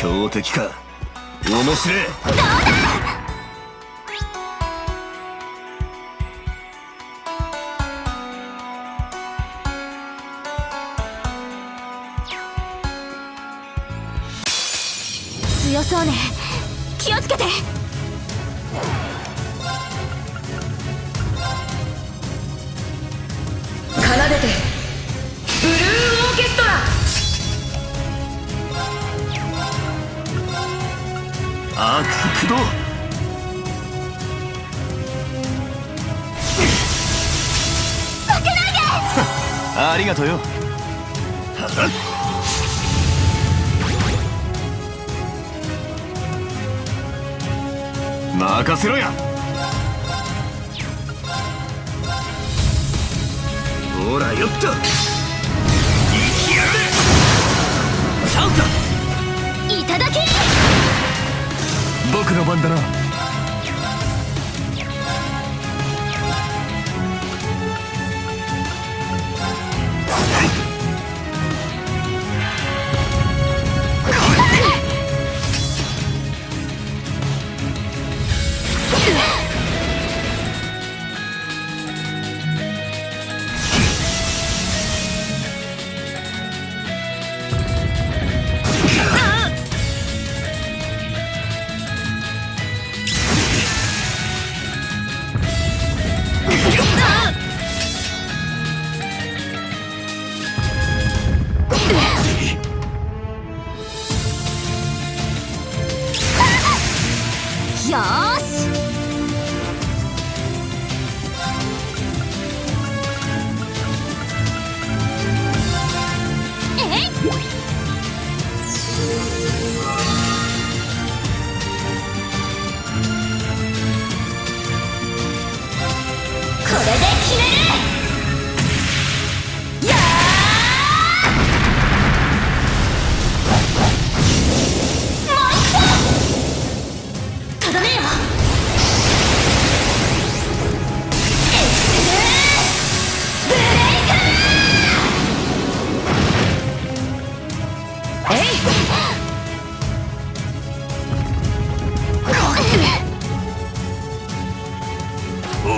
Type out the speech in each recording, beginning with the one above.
強敵か。面白い。どうだ？強そうね。気をつけて。アークス駆動負けないでありがとうよ。任せろや。ほらよっと僕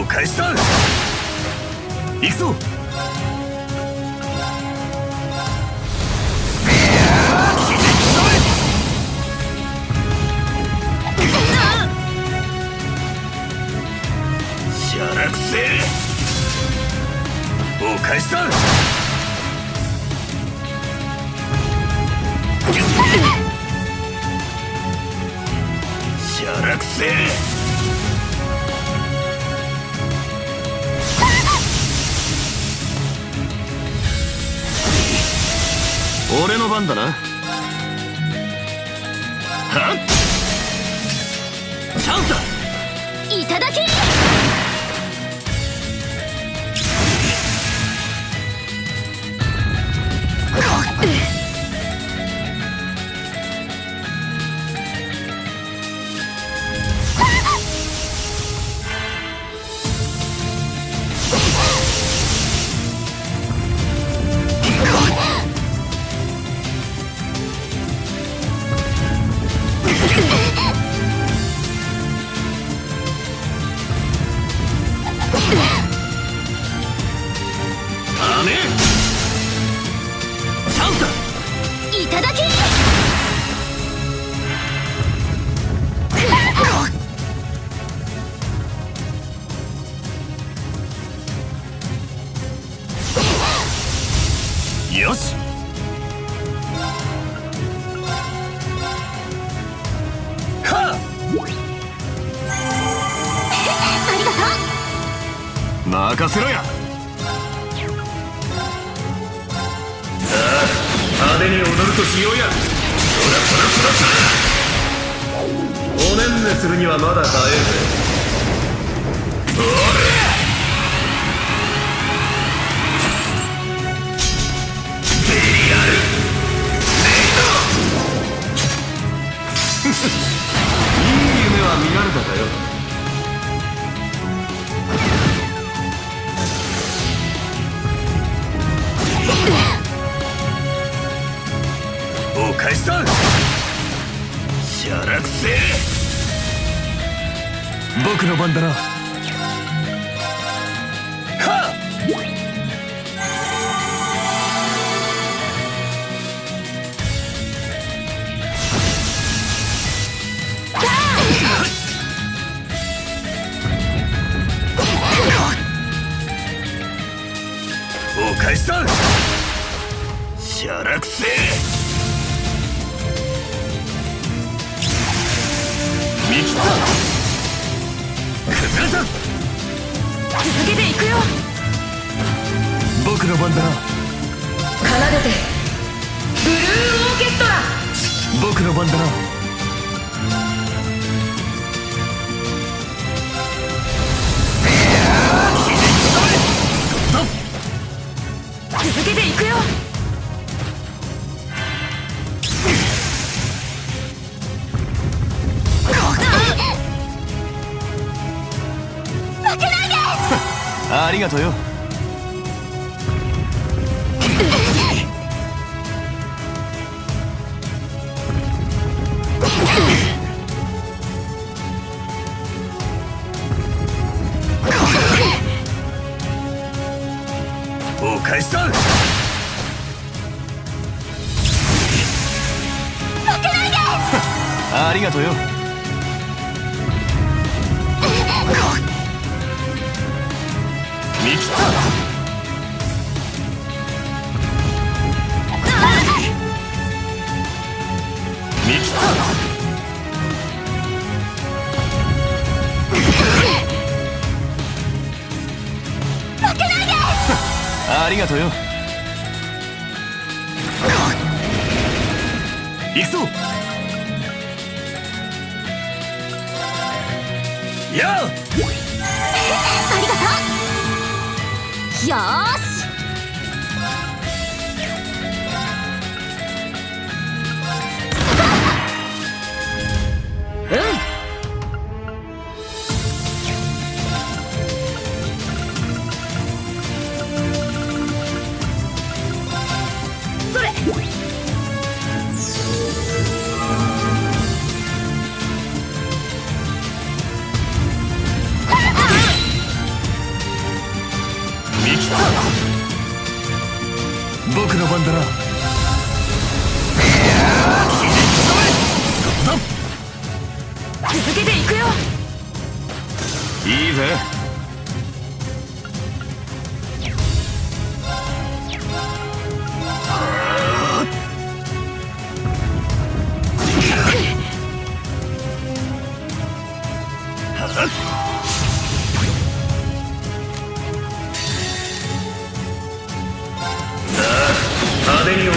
お返しだ行くぞ。お返しだしゃらくせえ。俺の番だな。はっ？チャンスだ！いただきダ任せろや。さあ派手に踊るとしようや。そらそらそら。そらおねんねするにはまだ早いぜおれベリアルレイドいい夢は見られたかよ。返したしゃらくせ。僕の番だな。見切った崩れた。続けていくよ。僕の番だな。奏でて。ブルーオーケストラ。僕の番だがとうよ。お返しさ ありがとうよ見切った。見切った。ありがとうよ。行くぞ。やあうよーしそれ番だな。続けていくよ。いいぜ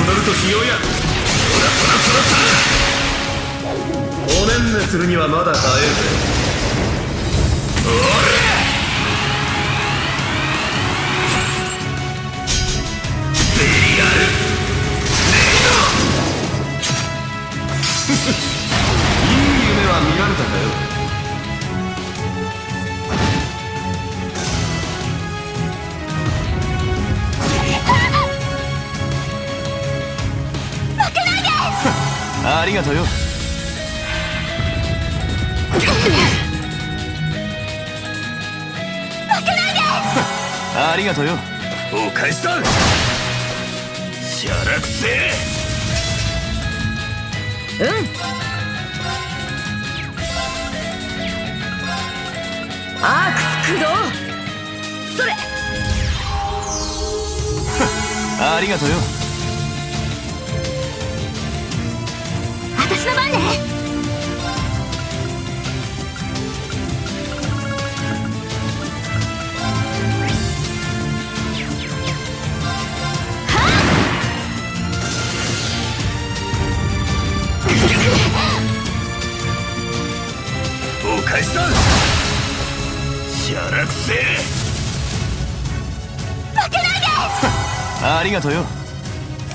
派手に踊るとしようやそらそらそらそらおねんねするにはまだ早いぜ。おい。ありがとうよありがとうよ。お返しだ。しゃらくせうん。アークス駆動。それ。ありがとうよ私の番ねありがとうよ。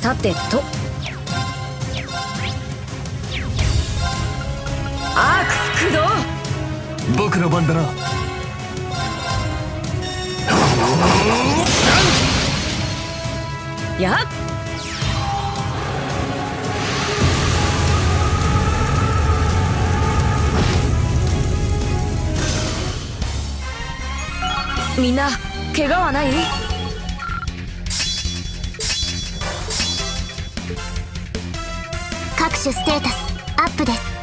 さてと僕の番だな。やっ。みんな怪我はない？各種ステータスアップです。